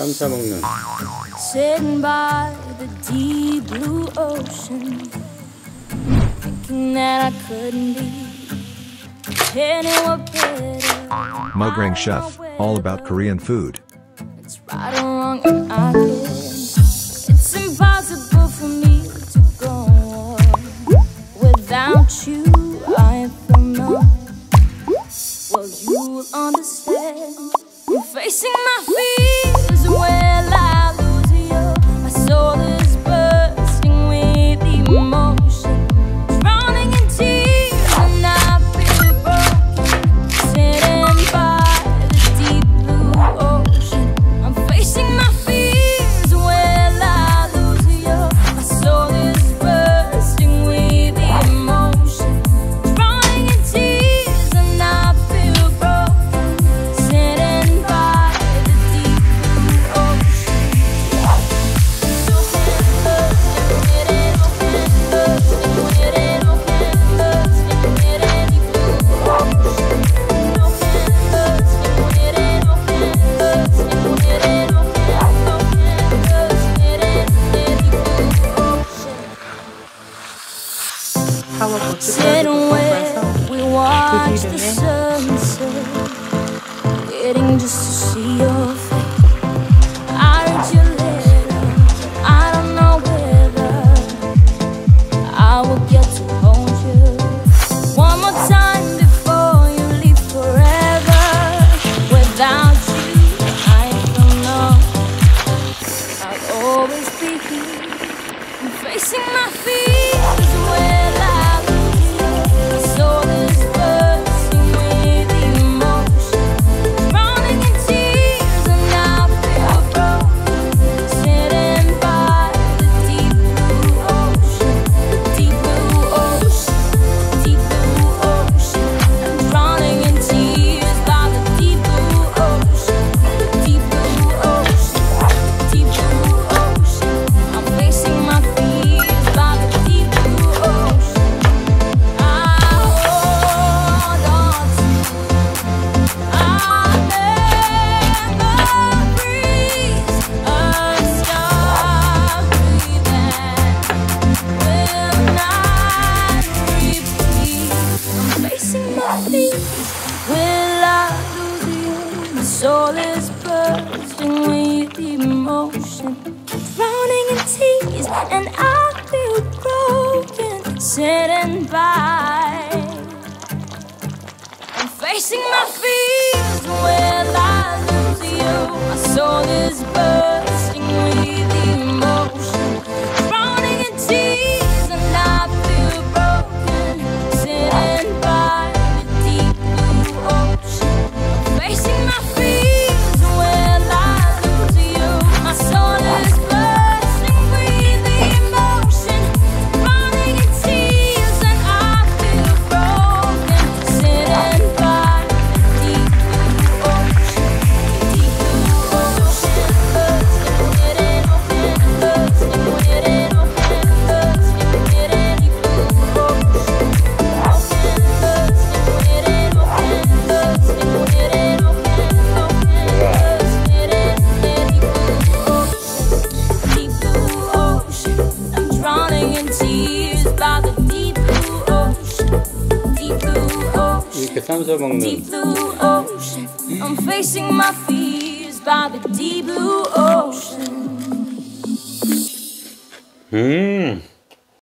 감싸 먹는. Sitting by the deep blue ocean, thinking that I couldn't be anywhere better. Mugraeng Chef, all about Korean food. It's right or wrong, and I can. It's impossible for me to go on without you. I am not know. Well, you'll understand. I'm facing my fears. just to see you. soul is bursting with emotion, drowning in tears, and I feel broken sitting by. I'm facing my fears, will I lose you? My soul is bursting. Deep blue ocean. I'm facing my fears by the deep blue ocean. Hmm.